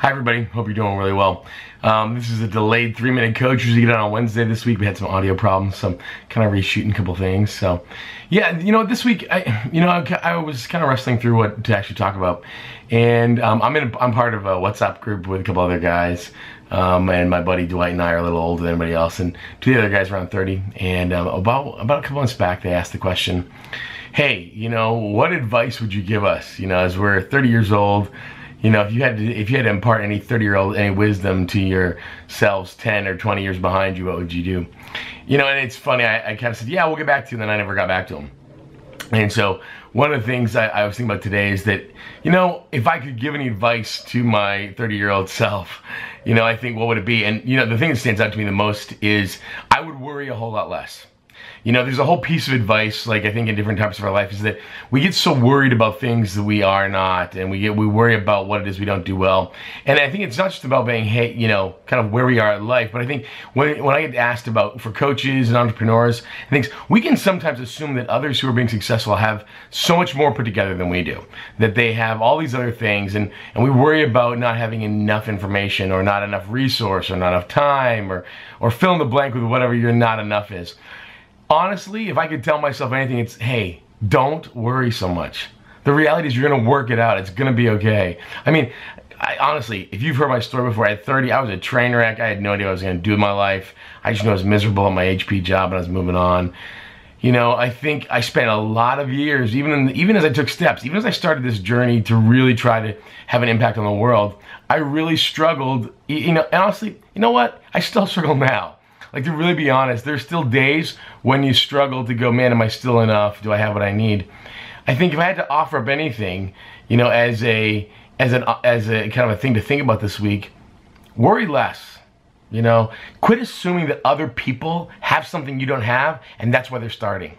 Hi everybody, hope you're doing really well. Um, this is a delayed three minute coach. Usually get it on Wednesday. This week we had some audio problems, so I'm kind of reshooting a couple things. So yeah, you know, this week I, you know, I, I was kind of wrestling through what to actually talk about, and um, I'm in, I'm part of a WhatsApp group with a couple other guys. Um, and my buddy Dwight and I are a little older than anybody else, and two of the other guys around 30. And um, about about a couple months back, they asked the question, "Hey, you know, what advice would you give us? You know, as we're 30 years old, you know, if you had to, if you had to impart any 30 year old any wisdom to yourselves 10 or 20 years behind you, what would you do? You know, and it's funny. I, I kind of said, yeah, we'll get back to you, and then I never got back to him. And so one of the things I, I was thinking about today is that, you know, if I could give any advice to my 30 year old self, you know, I think what would it be? And you know, the thing that stands out to me the most is I would worry a whole lot less. You know, there's a whole piece of advice, like I think in different types of our life, is that we get so worried about things that we are not, and we get we worry about what it is we don't do well. And I think it's not just about being, hey, you know, kind of where we are in life, but I think when when I get asked about for coaches and entrepreneurs and things, we can sometimes assume that others who are being successful have so much more put together than we do, that they have all these other things, and and we worry about not having enough information or not enough resource or not enough time or or fill in the blank with whatever your not enough is honestly, if I could tell myself anything, it's hey, don't worry so much. The reality is you're gonna work it out. It's gonna be okay. I mean, I, honestly, if you've heard my story before, at 30, I was a train wreck. I had no idea what I was gonna do with my life. I just knew I was miserable at my HP job and I was moving on. You know, I think I spent a lot of years, even in, even as I took steps, even as I started this journey to really try to have an impact on the world, I really struggled. You know, and honestly, you know what? I still struggle now like to really be honest, there's still days when you struggle to go, man, am I still enough? Do I have what I need? I think if I had to offer up anything, you know, as a as an as a kind of a thing to think about this week, worry less. You know, quit assuming that other people have something you don't have and that's why they're starting.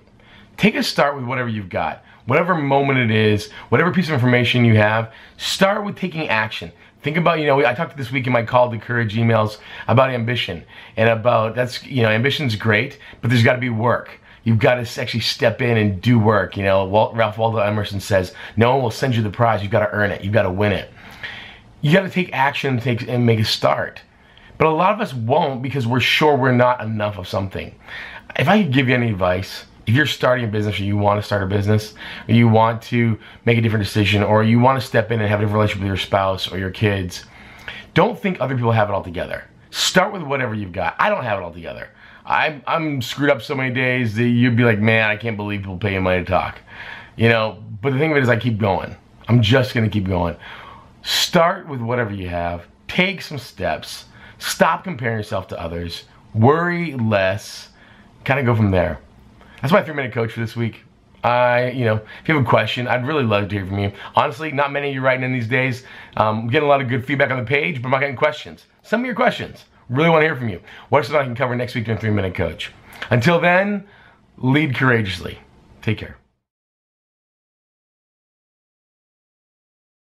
Take a start with whatever you've got. Whatever moment it is, whatever piece of information you have, start with taking action. Think about, you know, I talked this week in my call to courage emails about ambition and about that's, you know, ambition's great, but there's got to be work. You've got to actually step in and do work. You know, Walt, Ralph Waldo Emerson says, no one will send you the prize. You've got to earn it. You've got to win it. You got to take action and, take, and make a start. But a lot of us won't because we're sure we're not enough of something. If I could give you any advice, if you're starting a business or you want to start a business or you want to make a different decision or you want to step in and have a different relationship with your spouse or your kids, don't think other people have it all together. Start with whatever you've got. I don't have it all together. I'm, I'm screwed up so many days that you'd be like, man, I can't believe people pay money to talk. You know, but the thing of it is I keep going. I'm just going to keep going. Start with whatever you have. Take some steps. Stop comparing yourself to others. Worry less. Kind of go from there. That's my three minute coach for this week. I, you know, if you have a question, I'd really love to hear from you. Honestly, not many of you writing in these days. Um, I'm getting a lot of good feedback on the page, but I'm not getting questions. Send me your questions. Really want to hear from you. What's something I can cover next week in Three Minute Coach? Until then, lead courageously. Take care.